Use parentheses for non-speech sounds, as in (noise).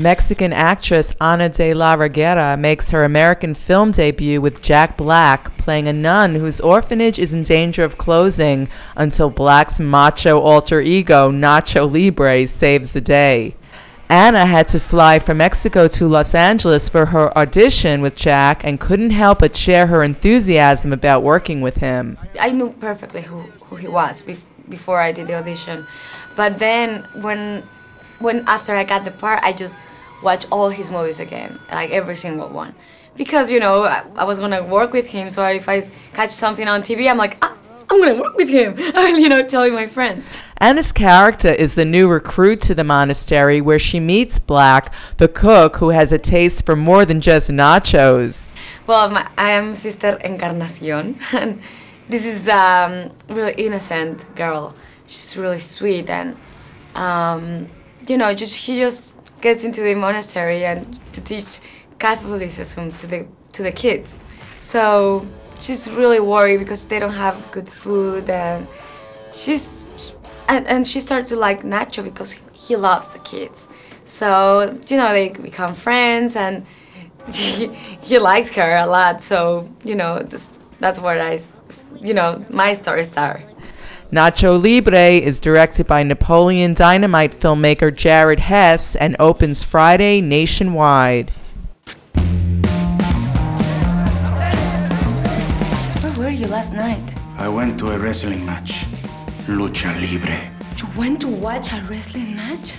Mexican actress Ana de la Reguera makes her American film debut with Jack Black, playing a nun whose orphanage is in danger of closing until Black's macho alter ego, Nacho Libre, saves the day. Ana had to fly from Mexico to Los Angeles for her audition with Jack and couldn't help but share her enthusiasm about working with him. I knew perfectly who, who he was bef- before I did the audition. But then when when after I got the part, I just watched all his movies again, like every single one. Because, you know, I, I was gonna work with him, so if I catch something on TV, I'm like, ah, I'm gonna work with him. (laughs) you know, telling my friends. Ana's character is the new recruit to the monastery where she meets Black, the cook who has a taste for more than just nachos. Well, my, I am Sister Encarnacion, and (laughs) this is um, really innocent girl. She's really sweet, and um, you know, just she just gets into the monastery and to teach Catholicism to the to the kids. So she's really worried because they don't have good food, and she's and, and she started to like Nacho because he loves the kids. So you know, they become friends and (laughs) he, he likes her a lot. So you know, this, that's where I, you know, my story started. Nacho Libre is directed by Napoleon Dynamite filmmaker Jared Hess and opens Friday nationwide. Where were you last night? I went to a wrestling match. Lucha Libre. You went to watch a wrestling match?